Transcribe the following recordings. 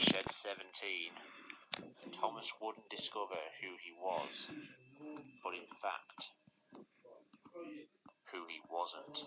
Shed 17, Thomas wouldn't discover who he was, but in fact, who he wasn't.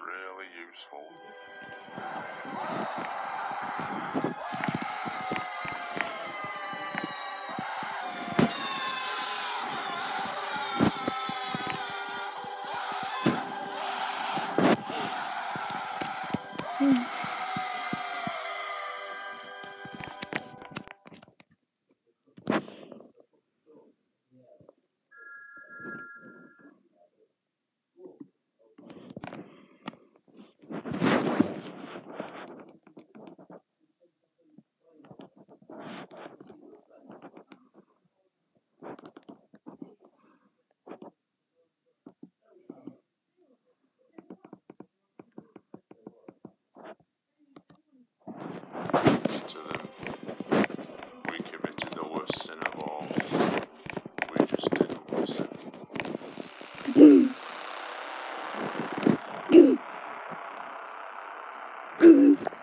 really useful. this. Kaboom. Kaboom.